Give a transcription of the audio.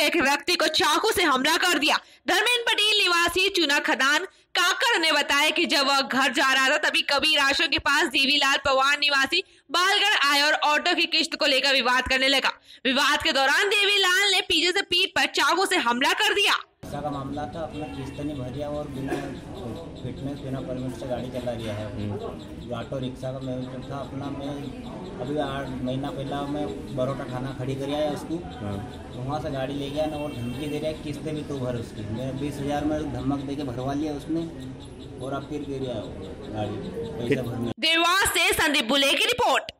व्यक्ति को चाकू से हमला कर दिया। धर्मेंद्र पटेल निवासी चुना खदान। काकर ने बताया कि जब वह घर जा रहा था, तभी कबीर आश्रम के पास देवीलाल पवार निवासी बालगढ़ आए और ऑटो की किश्त को लेकर विवाद करने लगा। विवाद के दौरान देवीलाल ने पीछे से पीठ पर चाकू से हमला कर दिया। पैसा का मामला था अपना किस्त नहीं भरिया और बिना फिटनेस बिना परमिट से गाड़ी चला रहा है। ऑटो रिक्शा का मैं था अपना मैं अभी आठ महीना पहला मैं बरोटा थाना खड़ी कर आया उसको। वहाँ से गाड़ी ले गया ना और धमकी दे रहा है किस्तें भी तो भर उसकी। मैं बीस हज़ार में धमक दे के भरवा लिया उसने और अब फिर दे रहा है गाड़ी पैसा भरने। देवास से संदीप बुले की रिपोर्ट।